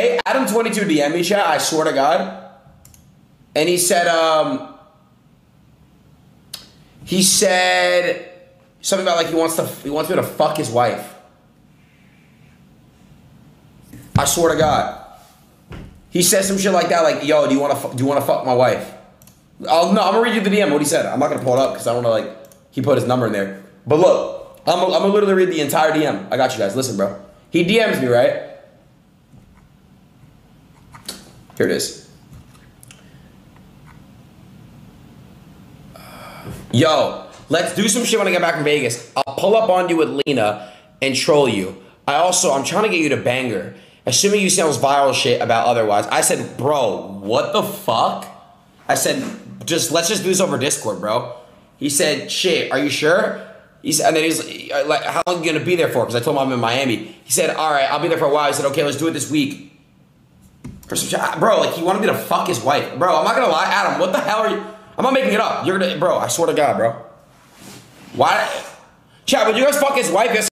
Hey, Adam twenty two DM me chat. I swear to God, and he said, um, he said something about like he wants to he wants me to fuck his wife. I swear to God, he said some shit like that. Like, yo, do you want to do you want to fuck my wife? I'll, no, I'm gonna read you the DM. What he said. I'm not gonna pull it up because I don't know. Like, he put his number in there. But look, I'm gonna literally read the entire DM. I got you guys. Listen, bro. He DMs me right. Here it is. Yo, let's do some shit when I get back from Vegas. I'll pull up on you with Lena and troll you. I also, I'm trying to get you to banger. Assuming you sounds viral shit about otherwise. I said, bro, what the fuck? I said, just let's just do this over Discord, bro. He said, shit, are you sure? He said, and then he's like, how long are you gonna be there for? Because I told him I'm in Miami. He said, all right, I'll be there for a while. He said, okay, let's do it this week. Shit, ah, bro, like he wanted me to fuck his wife, bro. I'm not gonna lie, Adam. What the hell are you? I'm not making it up. You're gonna, bro. I swear to God, bro. Why? Chad? would you guys fuck his wife?